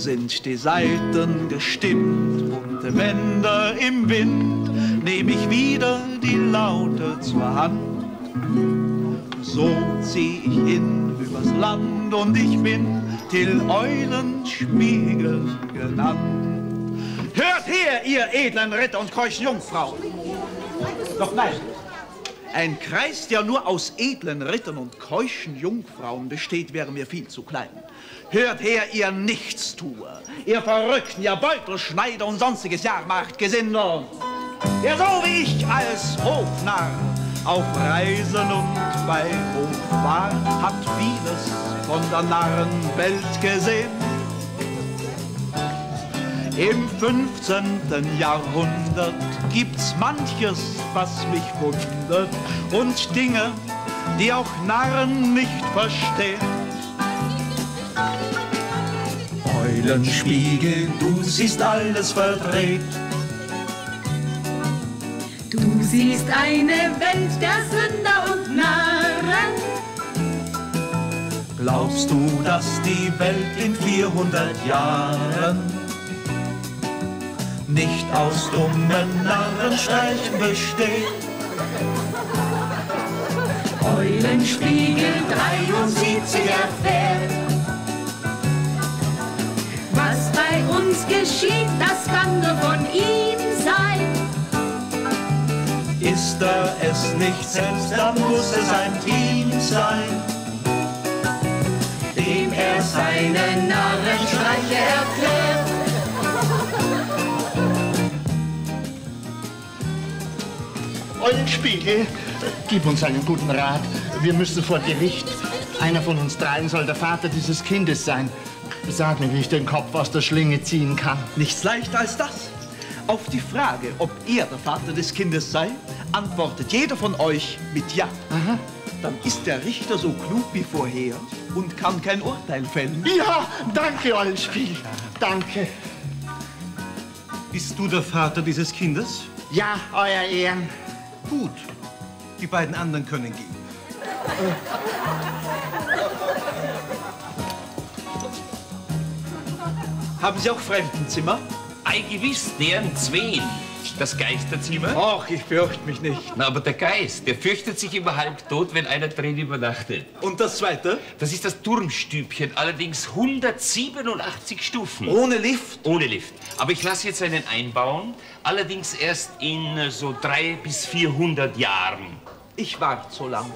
sind die Saiten gestimmt, bunte Wände im Wind, nehm ich wieder die Laute zur Hand. So zieh ich hin übers Land und ich bin Till Eulenspiegel genannt. Hört her, ihr edlen Ritter und keuschen Jungfrauen! Doch nein, ein Kreis, der nur aus edlen Rittern und keuschen Jungfrauen besteht, wäre mir viel zu klein. Hört her, ihr Nichtstuer, ihr Verrückten, ihr Beutelschneider und sonstiges Jahrmarktgesindel, der so wie ich als Hofnarr auf Reisen und bei Hof war, hat vieles von der Narrenwelt gesehen. Im 15. Jahrhundert gibt's manches, was mich wundert und Dinge, die auch Narren nicht verstehen. Eulenspiegel, du siehst alles verdreht. Du siehst eine Welt der Sünder und Narren. Glaubst du, dass die Welt in 400 Jahren nicht aus dummen Narrenstreichen besteht? Eulenspiegel 73 erfährt. Was bei uns geschieht, das kann nur von ihm sein. Ist er es nicht selbst, dann muss es ein Team sein, dem er seine Narrenstreiche erklärt. Eulenspiegel, gib uns einen guten Rat. Wir müssen vor Gericht. Einer von uns dreien soll der Vater dieses Kindes sein. Sag mir, wie ich den Kopf aus der Schlinge ziehen kann. Nichts leichter als das. Auf die Frage, ob er der Vater des Kindes sei, antwortet jeder von euch mit Ja. Aha. Dann ist der Richter so klug wie vorher und kann kein Urteil fällen. Ja, danke, Eulenspiegel. Danke. Bist du der Vater dieses Kindes? Ja, Euer Ehren. Gut. Die beiden anderen können gehen. Haben Sie auch Fremdenzimmer? Ei gewiss, deren Zween. Das Geisterzimmer? Ach, ich fürchte mich nicht. Na, aber der Geist, der fürchtet sich immer halb tot, wenn einer drin übernachtet. Und das zweite? Das ist das Turmstübchen, allerdings 187 Stufen. Ohne Lift? Ohne Lift. Aber ich lasse jetzt einen einbauen, allerdings erst in so drei bis 400 Jahren. Ich warte so lang.